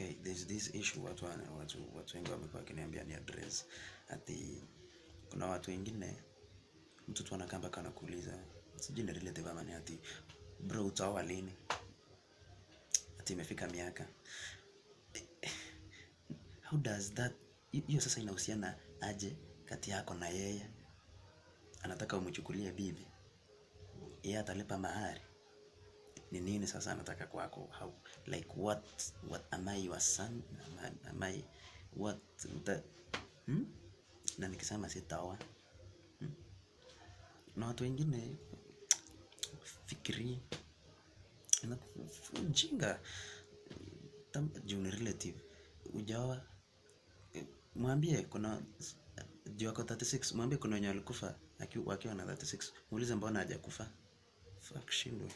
okay there's this issue watu watu watu wengi wamekuwa wakiniambia ni address. Ati kuna watu wengine mtu tu anakaa mpaka anakuuliza sijui ni relative ama ni ati bro utaoa lini? Ati imefika miaka. How does that hiyo sasa inahusiana aje kati yako na yeye? Anataka umchukulie bibi. Yeye atalipa mahari ni nini sasa anataka kwako? How like what what am i your son? Am I, am I what the, hmm? na nikisema sitaoa hmm? na watu wengine fikiri na- ujinga. Ni relative. Ujaoa eh, mwambie kuna juu ako 36 mwambie kuna wenye walikufa akiwa na 36 muulize mbona hajakufa. Fuck shindwe